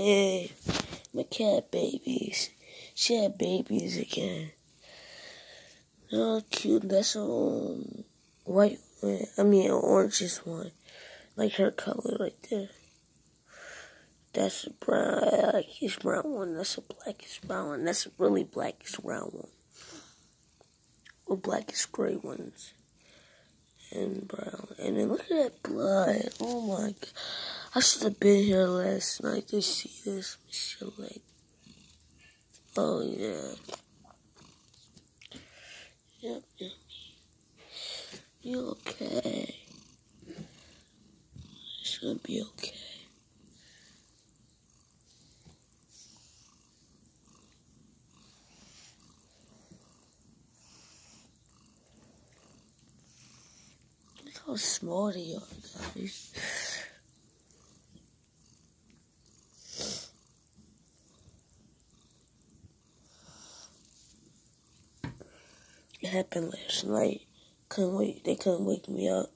Hey, my cat babies. She had babies again. Oh, cute. That's a um, white one. I mean, an orange one. Like her color right there. That's a brown. I brown one. That's a blackish brown one. That's a really blackish brown one. Or blackish gray ones. And brown. And then look at that blood. Oh my god. I should have been here last night to see this. Like, oh yeah. Yep, yep. You okay? Gonna be okay. How small they are, guys. It happened last night. Couldn't wait. They couldn't wake me up.